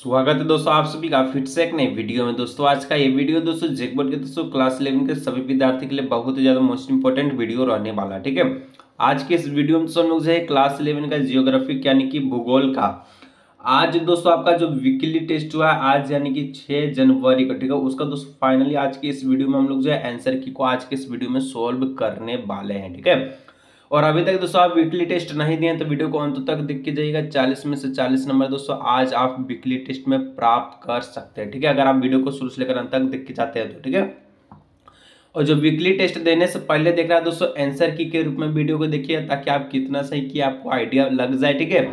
स्वागत है दोस्तों आप सभी का फिर से एक नई वीडियो में। दोस्तों, आज का ये वीडियो दोस्तों जेकबोर्ड के दोस्तों क्लास इलेवन के सभी विद्यार्थी के लिए बहुत ही ज़्यादा मोस्ट इंपोर्टेंट वीडियो रहने वाला है, ठीक है? आज के इस वीडियो में दोस्तों हम लोग जो है क्लास इलेवन का जियोग्राफिक यानी कि भूगोल का। आज दोस्तों आपका जो वीकली टेस्ट हुआ है, आज यानी कि छह जनवरी का, ठीक है? उसका दोस्तों फाइनली आज की इस वीडियो में हम लोग जो है आंसर की को आज के इस वीडियो में सोल्व करने वाले हैं, ठीक है? और अभी तक दोस्तों आप वीकली टेस्ट नहीं दिए तो वीडियो को अंत तक देख के जाइएगा। चालीस में से चालीस नंबर दोस्तों, आज आप वीकली टेस्ट में प्राप्त कर सकते हैं, ठीक है? अगर आप वीडियो को शुरू से लेकर अंत तक देख के जाते हैं तो ठीक है? और जो वीकली टेस्ट देने से पहले देख रहा है दोस्तों आंसर की के रूप में वीडियो को देखिए, ताकि आप कितना सही किया आपको आइडिया लग जाए, ठीक है?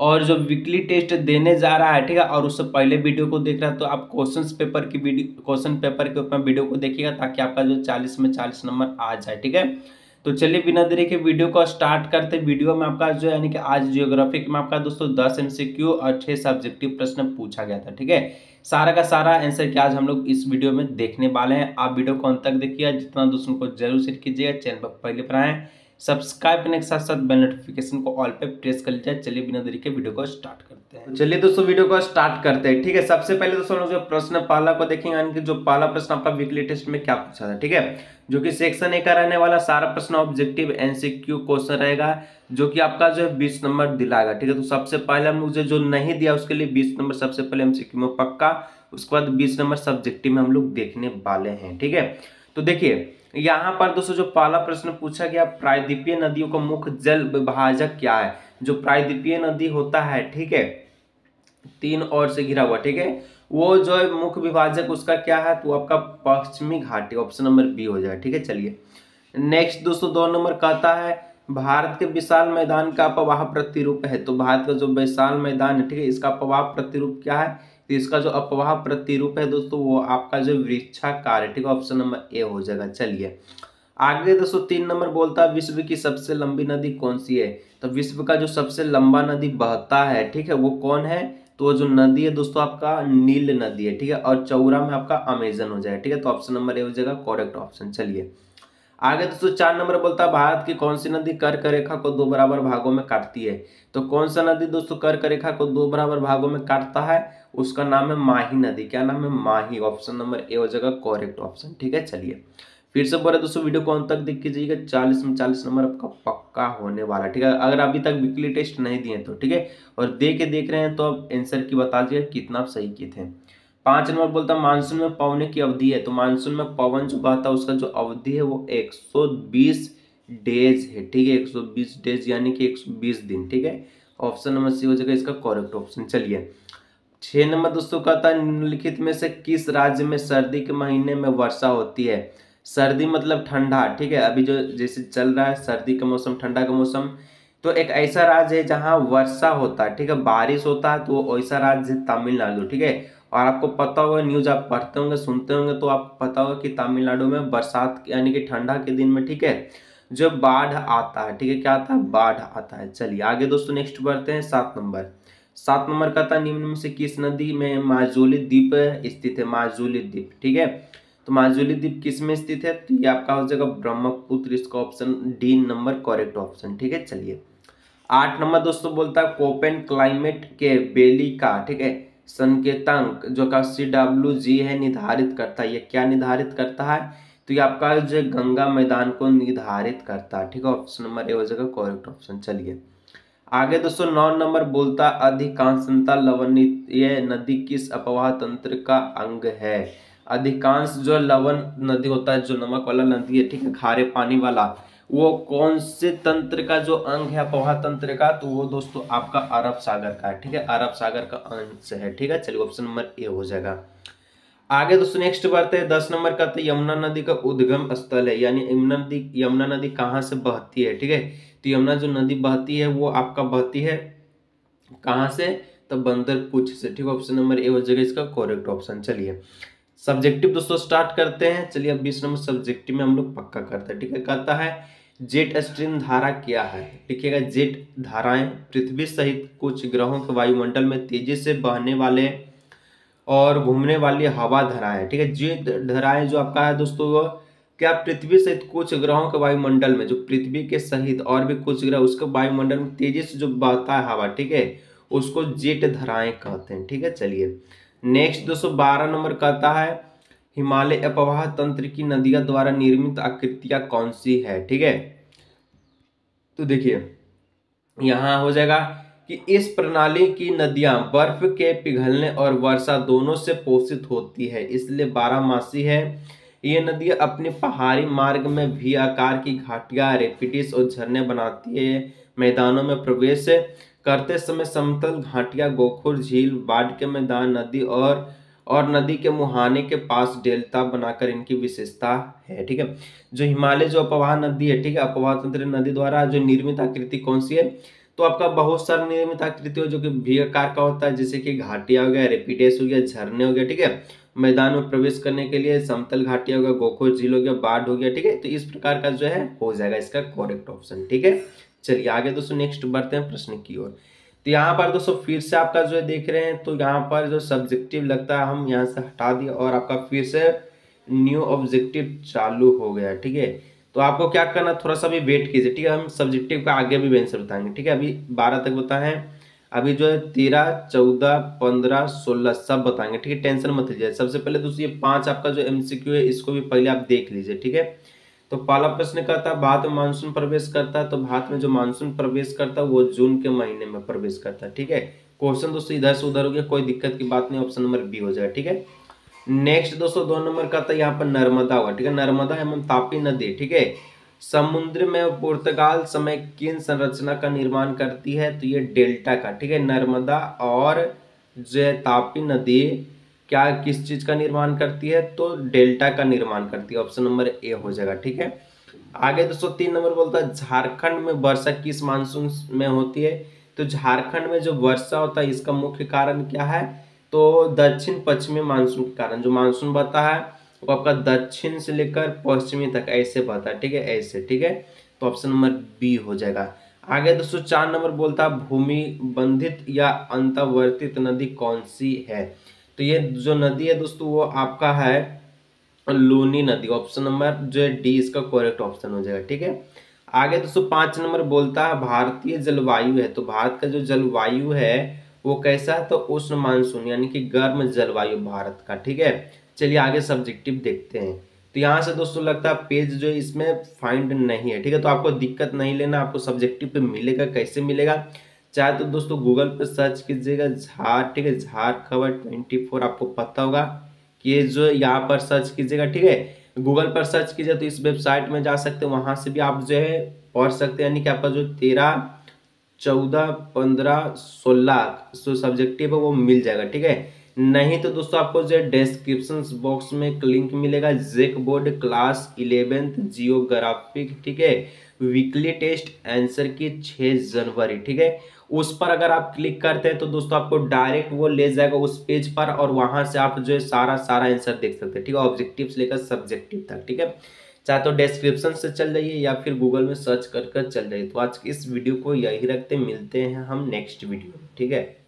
और जो वीकली टेस्ट देने जा रहा है, ठीक है? और उससे पहले वीडियो को देख रहा है तो आप क्वेश्चन पेपर की वीडियो क्वेश्चन पेपर के ऊपर वीडियो को देखिएगा, ताकि आपका जो चालीस में चालीस नंबर आ जाए, ठीक है? तो चलिए बिना देरी के वीडियो को स्टार्ट करते वीडियो में आपका जो यानी कि आज जियोग्राफिक में आपका दोस्तों दस एमसीक्यू और छह सब्जेक्टिव प्रश्न पूछा गया था, ठीक है? सारा का सारा आंसर क्या आज हम लोग इस वीडियो में देखने वाले हैं। आप वीडियो को अंत तक देखिए, जितना दोस्तों को ज़रूर शेयर कीजिएगा। चैनल पर पहले पर आए सब्सक्राइब करने के साथ साथ बेल नोटिफिकेशन को ऑल पे प्रेस कर लीजिए। चलिए बिना देरी के वीडियो को स्टार्ट करते हैं। चलिए दोस्तों वीडियो को स्टार्ट करते हैं। ठीक है, सबसे पहले दोस्तों लोग जो प्रश्न पहला को देखेंगे, यानी कि जो पहला प्रश्न आपका वीकली टेस्ट में क्या पूछा था, ठीक है? जो कि सेक्शन ए का रहने वाला सारा प्रश्न ऑब्जेक्टिव एनसीक्यू क्वेश्चन रहेगा, जो कि आपका जो है बीस नंबर दिलाएगा, ठीक है? तो सबसे पहले हम लोग जो नहीं दिया, उसके लिए बीस नंबर सबसे पहले एमसीक्यू में पक्का, उसके बाद बीस नंबर सब्जेक्टिव में हम लोग देखने वाले हैं, ठीक है? तो देखिए, यहाँ पर दोस्तों जो पहला प्रश्न पूछा गया, प्रायद्वीपीय नदियों का मुख्य जल विभाजक क्या है? जो प्रायद्वीपीय नदी होता है, ठीक है? तीन ओर से घिरा हुआ, ठीक है? वो जो है मुख्य विभाजक, उसका क्या है? तो आपका पश्चिमी घाटी, ऑप्शन नंबर बी हो जाए ठीक है? चलिए। नेक्स्ट दोस्तों, दो नंबर कहता है, भारत के विशाल मैदान का अपवाह प्रतिरूप है। तो भारत का जो विशाल मैदान है, ठीक है? इसका अपवाह प्रतिरूप क्या है? तो इसका जो अपवाह प्रतिरूप है दोस्तों, वो आपका जो वृक्षाकार है ठीक है? ऑप्शन नंबर ए हो जाएगा। चलिए। आगे दोस्तों, तीन नंबर बोलता है, विश्व की सबसे लंबी नदी कौन सी है? तो विश्व का जो सबसे लंबा नदी बहता है, ठीक है, वो कौन है? तो जो नदी है दोस्तों, आपका नील नदी है, ठीक है? और चौरा में आपका अमेजन हो जाएगा, ठीक है? तो ऑप्शन नंबर ए हो जाएगा करेक्ट ऑप्शन चलिए। आगे दोस्तों चार नंबर बोलता है भारत की कौन सी नदी कर्क रेखा को दो बराबर भागों में काटती है? तो कौन सा नदी दोस्तों कर्क रेखा को दो बराबर भागों में काटता है? उसका नाम है माही नदी। क्या नाम है? माही। ऑप्शन नंबर ए हो जाएगा करेक्ट ऑप्शन ठीक है, चलिए। फिर से बोले दोस्तों, वीडियो को अंत तक देख कीजिएगा। चालीस में चालीस नंबर आपका पक्का होने वाला। ठीक है, अगर अभी तक वीकली टेस्ट नहीं दिए तो ठीक है? और दे के देख रहे हैं तो अब आंसर की बता दिए कितना आप सही किए थे। पाँच नंबर बोलता मानसून में पवने की अवधि है। तो मानसून में पवन जो बहता है, उसका जो अवधि है, वो 120 डेज़ है, ठीक है? 120 डेज़ यानी कि 120 दिन, ठीक है? ऑप्शन नंबर सी हो जाएगा इसका करेक्ट ऑप्शन चलिए। छह नंबर दोस्तों कहता है, निम्नलिखित में से किस राज्य में सर्दी के महीने में वर्षा होती है? सर्दी मतलब ठंडा, ठीक है? अभी जो जैसे चल रहा है, सर्दी का मौसम, ठंडा का मौसम तो एक ऐसा राज्य है जहाँ वर्षा होता है, ठीक है? बारिश होता है तो ऐसा राज्य है, तमिलनाडु, ठीक है? और आपको पता होगा न्यूज़ आप पढ़ते होंगे, सुनते होंगे तो आपको पता होगा कि तमिलनाडु में बरसात यानी कि ठंडा के दिन में, ठीक है, जो बाढ़ आता है, ठीक है, क्या आता है? बाढ़ आता है। चलिए, आगे दोस्तों नेक्स्ट बढ़ते हैं, सात नंबर। सात नंबर का था, निम्न में से किस नदी में माजुली द्वीप स्थित है? माजुली द्वीप, ठीक है? तो माजुली द्वीप किसमें स्थित है? तो ये आपका हो जाएगा ब्रह्मपुत्र, इसका option D number correct option ठीक है? चलिए। आठ नंबर दोस्तों बोलता है, कोपेन क्लाइमेट के बेली का, ठीक है? संकेतांक, जो का सी डब्ल्यू जी है, निर्धारित करता है। ये क्या निर्धारित करता है? तो ये आपका जो गंगा मैदान को निर्धारित करता है, ठीक है? ऑप्शन नंबर ए हो जाएगा करेक्ट ऑप्शन चलिए। आगे दोस्तों, नौ नंबर बोलता, अधिकांशता लवणीय नदी किस अपवाह तंत्र का अंग है? अधिकांश जो लवन नदी होता है, जो नमक वाला नदी है, ठीक है? खारे पानी वाला। वो कौन से तंत्र का जो अंग है अपवाह तंत्र का तो वो दोस्तों आपका अरब सागर का है, ठीक है? अरब सागर का अंश है, ठीक है? चलिए ऑप्शन नंबर ए हो जाएगा। आगे दोस्तों नेक्स्ट बढ़ते हैं, दस नंबर का तो यमुना नदी का उद्गम स्थल है, यानी यमुना नदी यमुना नदी कहाँ से बहती है, ठीक है? तो यमुना जो नदी बहती है, वो आपका बहती है कहाँ से? तो बंदर पूछ से, ठीक है? ऑप्शन नंबर ए हो जाएगा इसका करेक्ट ऑप्शन चलिए। सब्जेक्टिव दोस्तों स्टार्ट करते हैं। चलिए अब बीस नंबर सब्जेक्टिव में हम लोग पक्का करते हैं। ठीक है कहता है। जेट स्ट्रीम धारा क्या है? लिखिएगा जेट धाराएँ पृथ्वी सहित कुछ ग्रहों के वायुमंडल में तेज़ी से बहने वाले और घूमने वाली हवा धाराएँ। ठीक है जेट धाराएँ जो आपका है दोस्तों, वो क्या पृथ्वी सहित कुछ ग्रहों के वायुमंडल में, जो पृथ्वी के सहित और भी कुछ ग्रह, उसके वायुमंडल में तेज़ी से जो बहता है हवा, ठीक है, उसको जेट धराएँ कहते हैं। ठीक है, चलिए। नेक्स्ट दोस्तों बारह नंबर कहता है, हिमालय अपवाह तंत्र की नदियाँ द्वारा निर्मित आकृतियाँ कौन सी है? ठीक है? तो देखिए, यहाँ हो जाएगा कि इस प्रणाली की नदियाँ बर्फ़ के पिघलने और वर्षा दोनों से पोषित होती है, इसलिए बारहमासी है। ये नदियाँ अपने पहाड़ी मार्ग में भी आकार की घाटियाँ रेपिटिस और झरने बनाती है, मैदानों में प्रवेश करते समय समतल घाटिया, गोखुर, झील, बाढ़ के मैदान, नदी और और नदी के मुहाने के पास डेल्टा बनाकर इनकी विशेषता है, ठीक है? जो हिमालय, जो अपवाह नदी है, ठीक है? अपवाह तंत्र नदी द्वारा जो निर्मित आकृति कौन सी है? तो आपका बहुत सारा निर्मित आकृति हो, जो कि भी आकार का होता है, जैसे कि घाटिया हो गया, रेपिडेस हो गया, झरने हो गया, ठीक है? मैदान में प्रवेश करने के लिए समतल घाटिया हो गया गोखो झील हो गया, बाढ़ हो गया, ठीक है? तो इस प्रकार का जो है, हो जाएगा इसका करेक्ट ऑप्शन ठीक है? चलिए, आगे दोस्तों नेक्स्ट बढ़ते हैं प्रश्न की ओर। तो यहाँ पर दोस्तों फिर से आपका जो है देख रहे हैं तो यहाँ पर जो सब्जेक्टिव लगता है, हम यहाँ से हटा दिए और आपका फिर से न्यू ऑब्जेक्टिव चालू हो गया, ठीक है? तो आपको क्या करना, थोड़ा सा भी वेट कीजिए, ठीक है? हम सब्जेक्टिव का आगे भी आंसर बताएँगे, ठीक है? अभी बारह तक बताए, अभी जो है तेरह, चौदह, पंद्रह, सोलह, सब बताएँगे, ठीक है? टेंशन मत लीजिए। सबसे पहले दोस्तों ये पाँच आपका जो एमसीक्यू है, इसको भी पहले आप देख लीजिए, ठीक है? तो पहला प्रश्न कहता है भारत में मानसून प्रवेश करता है तो भारत में जो मानसून प्रवेश करता है, वो जून के महीने में प्रवेश करता है, ठीक है? क्वेश्चन दोस्तों, इधर से उधर हो गया, कोई दिक्कत की बात नहीं ऑप्शन नंबर बी हो जाएगा, ठीक है? नेक्स्ट दोस्तों, दो नंबर का था यहाँ पर नर्मदा हुआ ठीक है? नर्मदा एवं तापी नदी, ठीक है? समुद्र में पुर्तगाल समय किन संरचना का निर्माण करती है? तो ये डेल्टा का, ठीक है? नर्मदा और जो तापी नदी क्या किस चीज़ का निर्माण करती है तो डेल्टा का निर्माण करती है, ऑप्शन नंबर ए हो जाएगा, ठीक है? आगे दोस्तों, तीन नंबर बोलता है, झारखंड में वर्षा किस मानसून में होती है? तो झारखंड में जो वर्षा होता है, इसका मुख्य कारण क्या है? तो दक्षिण पश्चिमी मानसून के कारण, जो मानसून बता है, वो आपका दक्षिण से लेकर पश्चिमी तक, ऐसे बता है, ठीक है? ऐसे, ठीक है? तो ऑप्शन नंबर बी हो जाएगा। आगे दोस्तों, चार नंबर बोलता है, भूमि बंधित या अंतर्वर्तित नदी कौन सी है? तो ये जो नदी है दोस्तों, वो आपका है लूनी नदी। ऑप्शन नंबर जो है डी इसका करेक्ट ऑप्शन हो जाएगा, ठीक है? आगे दोस्तों, पाँच नंबर बोलता है भारतीय जलवायु है। तो भारत का जो जलवायु है, वो कैसा है? तो उष्ण मानसून यानी कि गर्म जलवायु भारत का, ठीक है? चलिए आगे सब्जेक्टिव देखते हैं। तो यहाँ से दोस्तों लगता है पेज जो इसमें फाइंड नहीं है, ठीक है? तो आपको दिक्कत नहीं लेना, आपको सब्जेक्टिव पे मिलेगा, कैसे मिलेगा? चाहे तो दोस्तों गूगल पर सर्च कीजिएगा, झार, ठीक है, झार खबर ट्वेंटी फोर आपको पता होगा कि ये जो यहाँ पर सर्च कीजिएगा, ठीक है? गूगल पर सर्च कीजिए तो इस वेबसाइट में जा सकते हैं, वहाँ से भी आप जो है पढ़ सकते हैं, यानी कि आपका जो तेरह, चौदह, पंद्रह, सोलह, जो सब्जेक्टिव है वो मिल जाएगा, ठीक है? नहीं तो दोस्तों आपको जो डिस्क्रिप्शन बॉक्स में एक लिंक मिलेगा JAC board class eleventh geographic ठीक है? वीकली टेस्ट आंसर की 6 जनवरी, ठीक है? उस पर अगर आप क्लिक करते हैं तो दोस्तों आपको डायरेक्ट वो ले जाएगा उस पेज पर और वहाँ से आप जो है सारा सारा आंसर देख सकते हैं, ठीक है? ऑब्जेक्टिव लेकर सब्जेक्टिव तक, ठीक है? चाहे तो डिस्क्रिप्शन से चल जाइए या फिर गूगल में सर्च कर कर चल जाइए तो आज इस वीडियो को यही रखते मिलते हैं हम नेक्स्ट वीडियो ठीक है?